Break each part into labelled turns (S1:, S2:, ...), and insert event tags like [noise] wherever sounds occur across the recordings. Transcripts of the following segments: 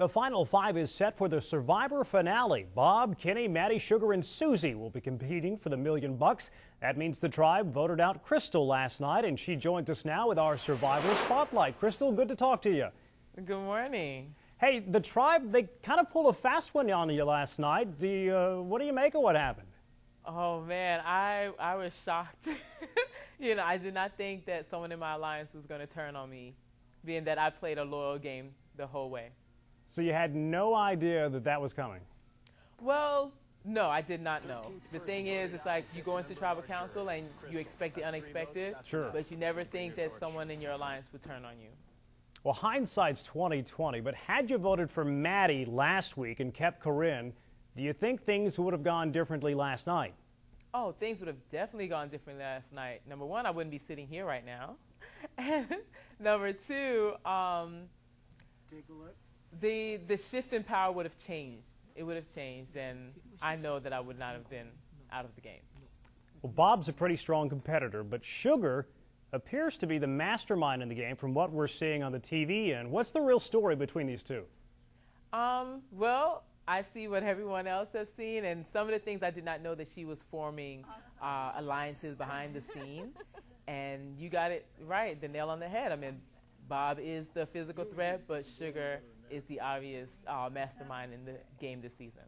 S1: The final five is set for the Survivor finale. Bob, Kenny, Matty, Sugar, and Susie will be competing for the million bucks. That means the tribe voted out Crystal last night, and she joins us now with our Survivor Spotlight. Crystal, good to talk to you.
S2: Good morning.
S1: Hey, the tribe, they kind of pulled a fast one on you last night. Uh, what do you make of what happened?
S2: Oh man, I I was shocked. [laughs] you know, I did not think that someone in my alliance was going to turn on me, being that I played a loyal game the whole way.
S1: So you had no idea that that was coming?
S2: Well, no, I did not know. The thing is, it's like you go into tribal council and you expect the unexpected,
S1: sure.
S2: but you never think that someone in your alliance would turn on you.
S1: Well, hindsight's 2020, but had you voted for Matty last week and kept Corinne, do you think things would have gone differently last night?
S2: Oh, things would have definitely gone differently last night. Number one, I wouldn't be sitting here right now. [laughs] And number two, um,
S3: Take a look
S2: the the shift in power would have changed. It would have changed, and I know that I would not have been out of the game.
S1: Well, Bob's a pretty strong competitor, but Sugar appears to be the mastermind in the game from what we're seeing on the TV. And what's the real story between these two?
S2: Um, well, I see what everyone else has seen, and some of the things I did not know that she was forming uh, alliances behind the scene. And you got it right, the nail on the head. I mean, Bob is the physical threat, but Sugar is the obvious uh, mastermind in the game this season.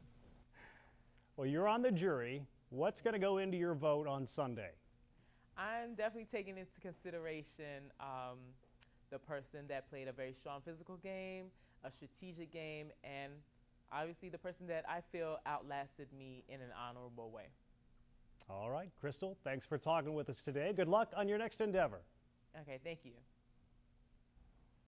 S1: Well, you're on the jury. What's going to go into your vote on Sunday?
S2: I'm definitely taking into consideration um, the person that played a very strong physical game, a strategic game, and obviously the person that I feel outlasted me in an honorable way.
S1: All right, Crystal, thanks for talking with us today. Good luck on your next endeavor.
S2: Okay, thank you.